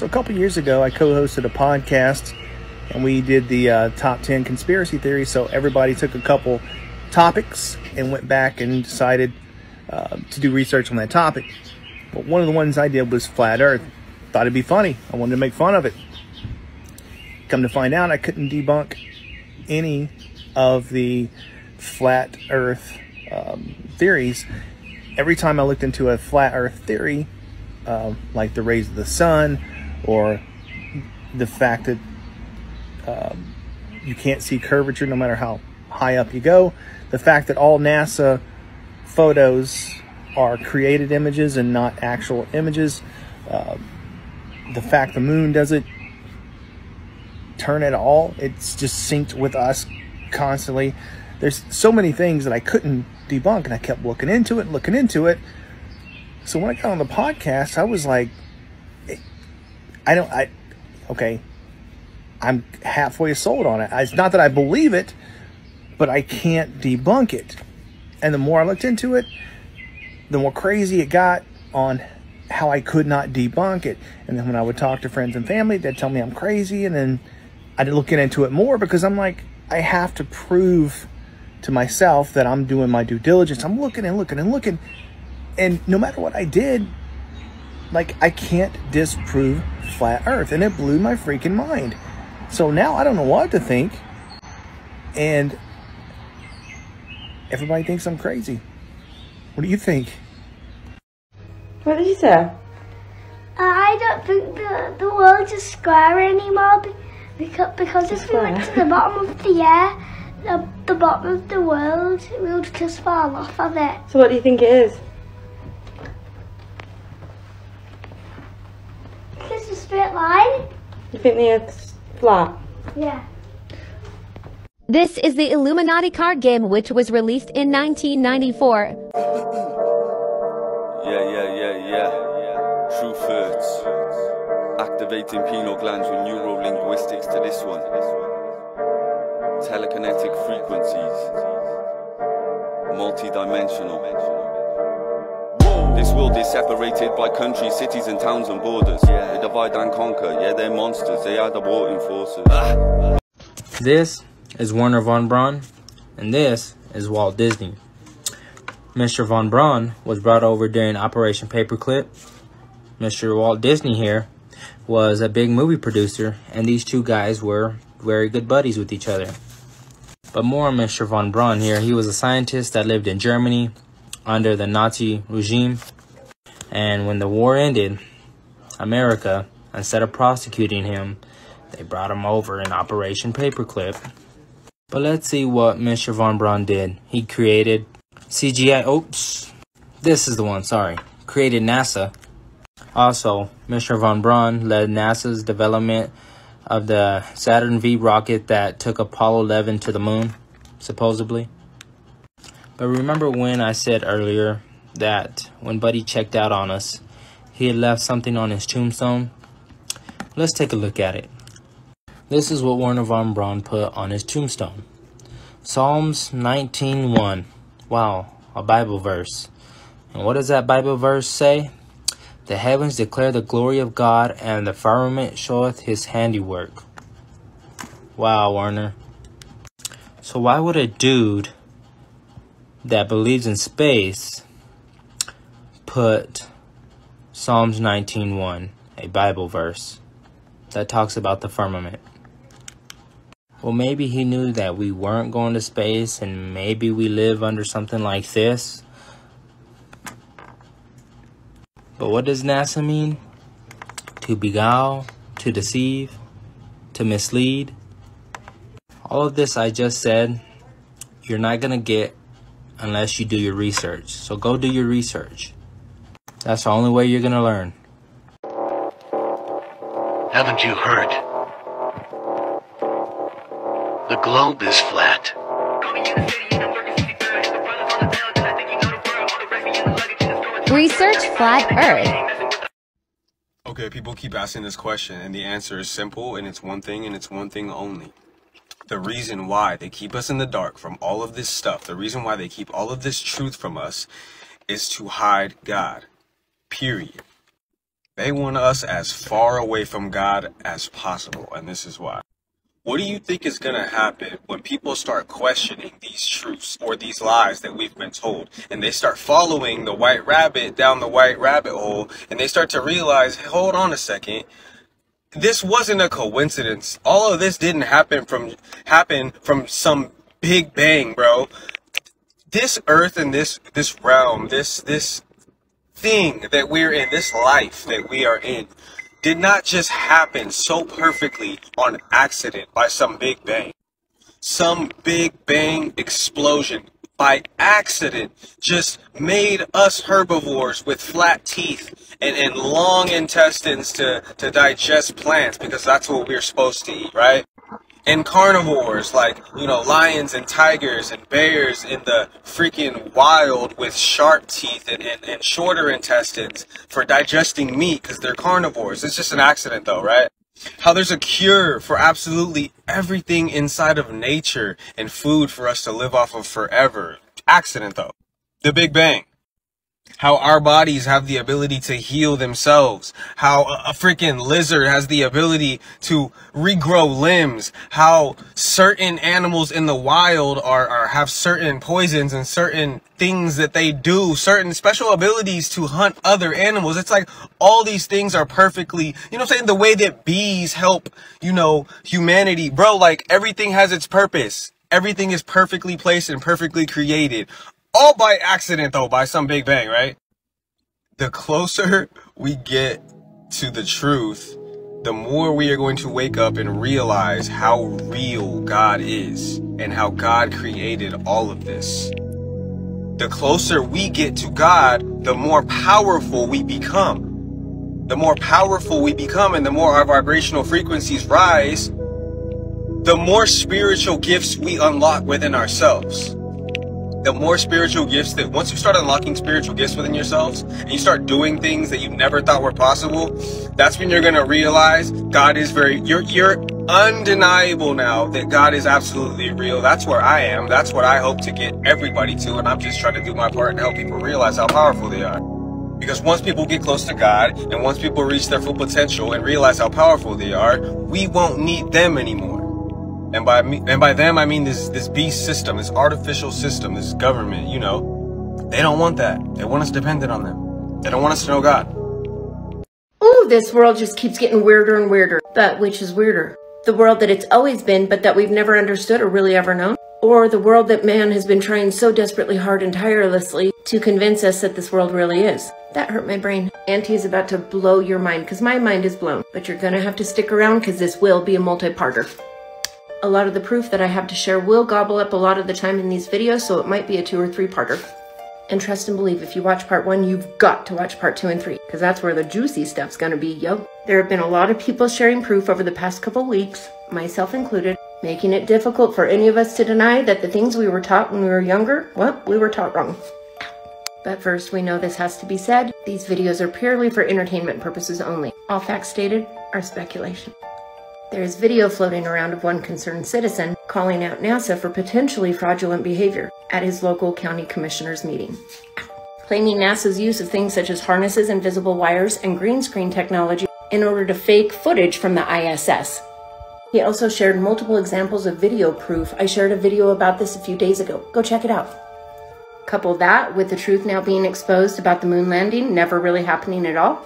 So a couple years ago, I co-hosted a podcast, and we did the uh, top ten conspiracy theories. So everybody took a couple topics and went back and decided uh, to do research on that topic. But one of the ones I did was flat Earth. Thought it'd be funny. I wanted to make fun of it. Come to find out, I couldn't debunk any of the flat Earth um, theories. Every time I looked into a flat Earth theory, uh, like the rays of the sun, or the fact that um, you can't see curvature no matter how high up you go, the fact that all NASA photos are created images and not actual images, uh, the fact the moon doesn't turn at all, it's just synced with us constantly. There's so many things that I couldn't debunk, and I kept looking into it, and looking into it. So when I got on the podcast, I was like, I don't, I, okay, I'm halfway sold on it. It's not that I believe it, but I can't debunk it. And the more I looked into it, the more crazy it got on how I could not debunk it. And then when I would talk to friends and family, they'd tell me I'm crazy. And then I'd look into it more because I'm like, I have to prove to myself that I'm doing my due diligence. I'm looking and looking and looking. And no matter what I did, like I can't disprove flat earth. And it blew my freaking mind. So now I don't know what to think. And everybody thinks I'm crazy. What do you think? What did you say? Uh, I don't think the, the world is square anymore because, because if we went to the bottom of the air, the, the bottom of the world, we would just fall off of it. So what do you think it is? It's a straight line. You think the Earth's flat? Yeah. This is the Illuminati card game, which was released in 1994. Yeah, yeah, yeah, yeah. True thirds. Activating pineal glands with neurolinguistics to this one. Telekinetic frequencies. Multi-dimensional. This world is separated by countries, cities and towns and borders. They divide and conquer. Yeah, they're monsters. They are the warring forces. Ah. This is Wernher von Braun, and this is Walt Disney. Mr. von Braun was brought over during Operation Paperclip. Mr. Walt Disney here was a big movie producer, and these two guys were very good buddies with each other. But more on Mr. von Braun here. He was a scientist that lived in Germany under the Nazi regime. And when the war ended, America, instead of prosecuting him, they brought him over in Operation Paperclip. But let's see what Mr. Von Braun did. He created CGI. Oops. This is the one, sorry. Created NASA. Also, Mr. Von Braun led NASA's development of the Saturn V rocket that took Apollo 11 to the moon, supposedly. But remember when I said earlier that when Buddy checked out on us, he had left something on his tombstone? Let's take a look at it. This is what Wernher von Braun put on his tombstone. Psalms 19:1. Wow, a Bible verse. And what does that Bible verse say? The heavens declare the glory of God, and the firmament showeth his handiwork. Wow, Wernher. So why would a dude that believes in space put Psalms 19:1, a Bible verse that talks about the firmament? Well, maybe he knew that we weren't going to space and maybe we live under something like this. But what does NASA mean? To beguile, to deceive, to mislead. All of this I just said, you're not going to get unless you do your research. So go do your research. That's the only way you're going to learn. Haven't you heard? The globe is flat. Research Flat Earth. Okay, people keep asking this question, and the answer is simple, and it's one thing, and it's one thing only. The reason why they keep us in the dark from all of this stuff, the reason why they keep all of this truth from us, is to hide God. Period. They want us as far away from God as possible, and this is why. What do you think is going to happen when people start questioning these truths or these lies that we've been told and they start following the white rabbit down the white rabbit hole and they start to realize, hold on a second, this wasn't a coincidence. All of this didn't happen from happen from some big bang, bro. This earth and this this realm, this this thing that we're in, this life that we are in, did not just happen so perfectly on accident by some big bang. Some big bang explosion by accident just made us herbivores with flat teeth and, and long intestines to, to digest plants because that's what we're supposed to eat, right? and carnivores like you know lions and tigers and bears in the freaking wild with sharp teeth and, and, and shorter intestines for digesting meat because they're carnivores it's just an accident though right how there's a cure for absolutely everything inside of nature and food for us to live off of forever. Accident though. The big bang how our bodies have the ability to heal themselves, how a, freaking lizard has the ability to regrow limbs, how certain animals in the wild are, are have certain poisons and certain things that they do, certain special abilities to hunt other animals. It's like all these things are perfectly, you know what I'm saying? The way that bees help, you know, humanity, bro, like everything has its purpose. Everything is perfectly placed and perfectly created all by accident though, by some big bang, right? The closer we get to the truth, the more we are going to wake up and realize how real God is and how God created all of this. The closer we get to God, the more powerful we become. The more powerful we become and the more our vibrational frequencies rise, the more spiritual gifts we unlock within ourselves the more spiritual gifts that once you start unlocking spiritual gifts within yourselves and you start doing things that you never thought were possible, that's when you're gonna realize God is very you're you're undeniable now that God is absolutely real. That's where I am. That's what I hope to get everybody to, and I'm just trying to do my part and help people realize how powerful they are. Because once people get close to God and once people reach their full potential and realize how powerful they are, we won't need them anymore. And by me, and by them, I mean this this beast system, this artificial system, this government. You know, they don't want that. They want us dependent on them. They don't want us to know God. Ooh, this world just keeps getting weirder and weirder. But which is weirder? The world that it's always been, but that we've never understood or really ever known? Or the world that man has been trying so desperately hard and tirelessly to convince us that this world really is? That hurt my brain. Auntie is about to blow your mind because my mind is blown. But you're gonna have to stick around because this will be a multi-parter. A lot of the proof that I have to share will gobble up a lot of the time in these videos, so it might be a two or three parter. And trust and believe, if you watch part one, you've got to watch part two and three, because that's where the juicy stuff's gonna be, yo. There have been a lot of people sharing proof over the past couple weeks, myself included, making it difficult for any of us to deny that the things we were taught when we were younger, well, we were taught wrong. But first, we know this has to be said. These videos are purely for entertainment purposes only. All facts stated are speculation. There is video floating around of one concerned citizen calling out NASA for potentially fraudulent behavior at his local county commissioners meeting. Claiming NASA's use of things such as harnesses, invisible wires, and green screen technology in order to fake footage from the ISS. He also shared multiple examples of video proof. I shared a video about this a few days ago. Go check it out. Couple that with the truth now being exposed about the moon landing never really happening at all,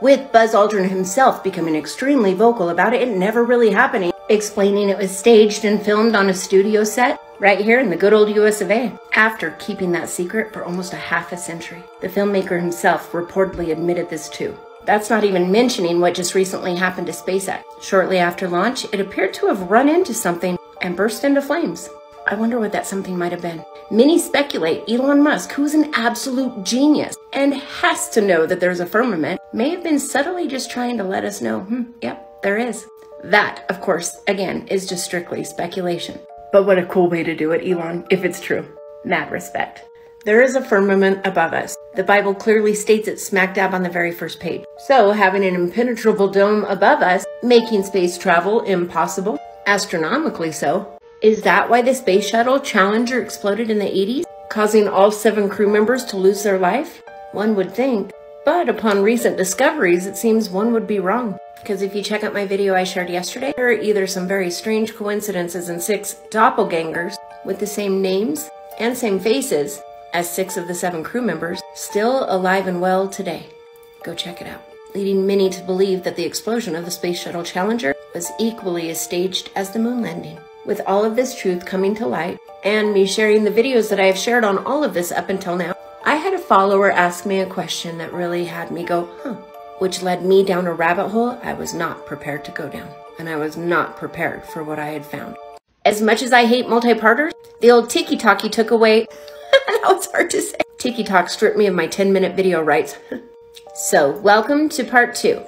with Buzz Aldrin himself becoming extremely vocal about it never really happening, explaining it was staged and filmed on a studio set right here in the good old US of A. After keeping that secret for almost a half a century, the filmmaker himself reportedly admitted this too. That's not even mentioning what just recently happened to SpaceX. Shortly after launch, it appeared to have run into something and burst into flames. I wonder what that something might have been. Many speculate Elon Musk, who's an absolute genius and has to know that there's a firmament, may have been subtly just trying to let us know, hmm, yep, there is. That, of course, again, is just strictly speculation. But what a cool way to do it, Elon, if it's true. Mad respect. There is a firmament above us. The Bible clearly states it smack dab on the very first page. So, having an impenetrable dome above us, making space travel impossible, astronomically so, is that why the space shuttle Challenger exploded in the 80s, causing all seven crew members to lose their life? One would think. But upon recent discoveries, it seems one would be wrong. Because if you check out my video I shared yesterday, there are either some very strange coincidences and six doppelgangers with the same names and same faces as six of the seven crew members still alive and well today. Go check it out. Leading many to believe that the explosion of the Space Shuttle Challenger was equally as staged as the moon landing. With all of this truth coming to light, and me sharing the videos that I have shared on all of this up until now, I had a follower ask me a question that really had me go, huh, which led me down a rabbit hole I was not prepared to go down, and I was not prepared for what I had found. As much as I hate multi-parters, the old tiki-talkie took away, that was hard to say. Tiki Talk stripped me of my 10 minute video rights. so, welcome to part two.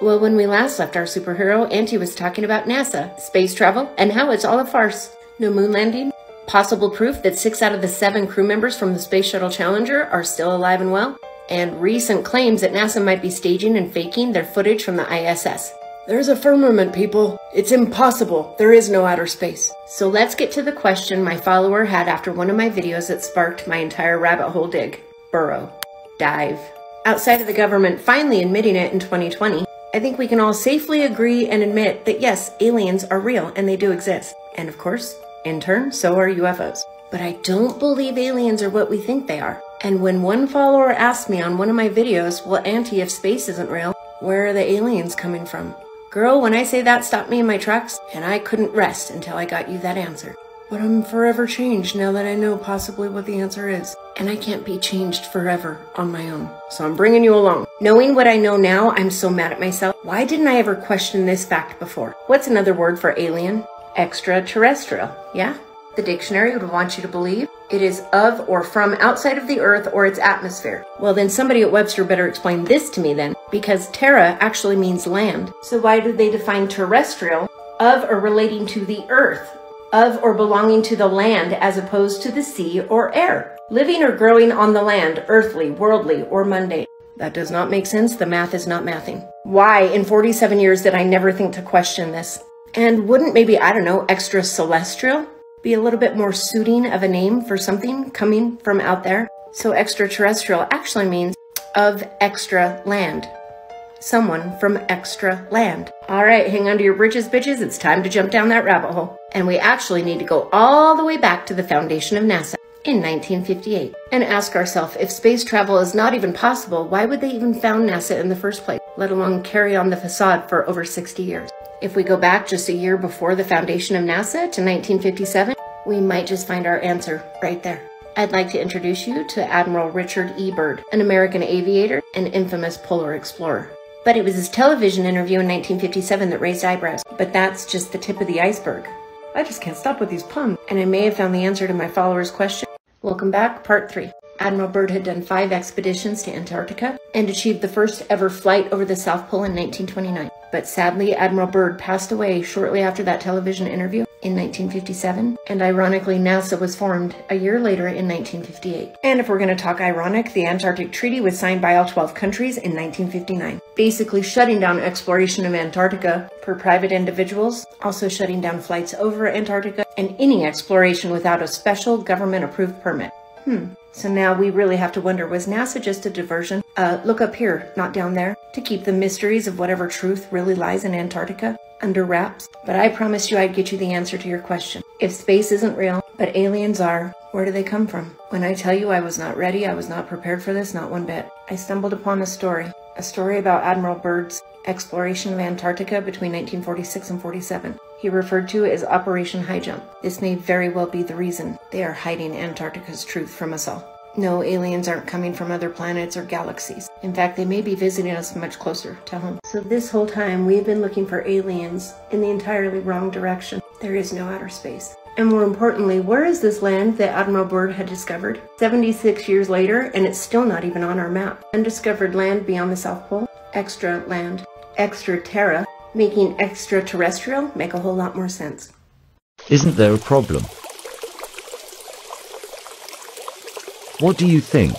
Well, when we last left our superhero, Auntie was talking about NASA, space travel, and how it's all a farce. No moon landing, possible proof that six out of the seven crew members from the Space Shuttle Challenger are still alive and well, and recent claims that NASA might be staging and faking their footage from the ISS. There's a firmament, people. It's impossible. There is no outer space. So let's get to the question my follower had after one of my videos that sparked my entire rabbit hole dig. Burrow. Dive. Outside of the government finally admitting it in 2020, I think we can all safely agree and admit that yes, aliens are real and they do exist. And of course, in turn, so are UFOs. But I don't believe aliens are what we think they are. And when one follower asked me on one of my videos, well, Auntie, if space isn't real, where are the aliens coming from? Girl, when I say that stopped me in my tracks, and I couldn't rest until I got you that answer. But I'm forever changed now that I know possibly what the answer is. And I can't be changed forever on my own. So I'm bringing you along. Knowing what I know now, I'm so mad at myself. Why didn't I ever question this fact before? What's another word for alien? Extraterrestrial, yeah? The dictionary would want you to believe it is of or from outside of the earth or its atmosphere. Well, then somebody at Webster better explain this to me then, because terra actually means land. So why do they define terrestrial of or relating to the earth, of or belonging to the land as opposed to the sea or air? Living or growing on the land, earthly, worldly, or mundane. That does not make sense. The math is not mathing. Why, in 47 years, did I never think to question this? And wouldn't maybe, I don't know, extra celestial be a little bit more suiting of a name for something coming from out there? So extraterrestrial actually means of extra land. Someone from extra land. All right, hang on to your britches, bitches. It's time to jump down that rabbit hole. And we actually need to go all the way back to the foundation of NASA in 1958 and ask ourselves if space travel is not even possible, why would they even found NASA in the first place, let alone carry on the facade for over 60 years? If we go back just a year before the foundation of NASA to 1957, we might just find our answer right there. I'd like to introduce you to Admiral Richard E. Byrd, an American aviator and infamous polar explorer. But it was his television interview in 1957 that raised eyebrows. But that's just the tip of the iceberg. I just can't stop with these puns. And I may have found the answer to my follower's question. Welcome back, part three. Admiral Byrd had done five expeditions to Antarctica and achieved the first ever flight over the South Pole in 1929. But sadly, Admiral Byrd passed away shortly after that television interview in 1957, and ironically, NASA was formed a year later in 1958. And if we're going to talk ironic, the Antarctic Treaty was signed by all 12 countries in 1959, basically shutting down exploration of Antarctica for private individuals, also shutting down flights over Antarctica, and any exploration without a special government approved permit. Hmm. So now we really have to wonder was NASA just a diversion? Uh, look up here, not down there, to keep the mysteries of whatever truth really lies in Antarctica under wraps? But I promised you I'd get you the answer to your question. If space isn't real, but aliens are, where do they come from? When I tell you I was not ready, I was not prepared for this, not one bit. I stumbled upon a story, a story about Admiral Byrd's exploration of Antarctica between 1946 and 47 he referred to as Operation High Jump. This may very well be the reason they are hiding Antarctica's truth from us all. No, aliens aren't coming from other planets or galaxies. In fact, they may be visiting us much closer to home. So this whole time, we've been looking for aliens in the entirely wrong direction. There is no outer space. And more importantly, where is this land that Admiral Byrd had discovered? 76 years later, and it's still not even on our map. Undiscovered land beyond the South Pole? Extra land. Extra terra making extraterrestrial make a whole lot more sense. Isn't there a problem? What do you think?